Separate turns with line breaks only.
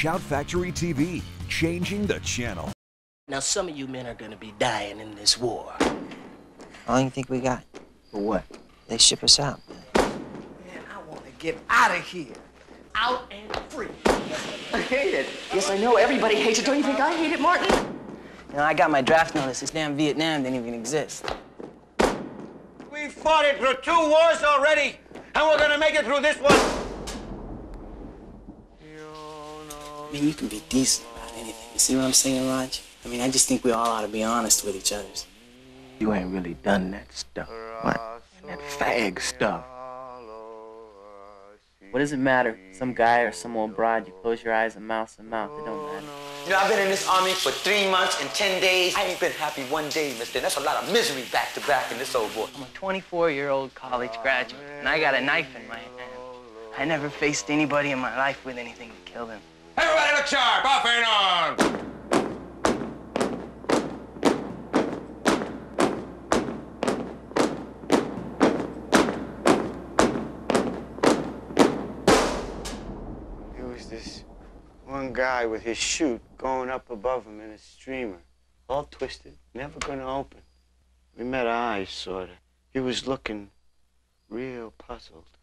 Shout Factory TV, changing the channel.
Now, some of you men are gonna be dying in this war.
How long you think we got?
For what?
They ship us out.
Man, I wanna get out of here. Out and free.
I hate it. Yes, I know. Everybody hates it. Don't you think I hate it, Martin?
You know, I got my draft notice. This damn Vietnam didn't even exist.
We fought it through two wars already, and we're gonna make it through this one.
I mean, you can be decent about anything. You see what I'm saying, Rog? I mean, I just think we all ought to be honest with each other.
You ain't really done that stuff. What? That fag stuff.
What does it matter? Some guy or some old broad, you close your eyes and mouth and mouth, it don't matter.
You know, I've been in this army for three months and ten days. I ain't been happy one day, mister. That's a lot of misery back to back in this old boy.
I'm a 24-year-old college graduate, and I got a knife in my hand. I never faced anybody in my life with anything to kill them.
Look sharp, off and on.
There was this one guy with his chute going up above him in a streamer, all twisted, never gonna open. We met eyes, sorta. He was looking real puzzled.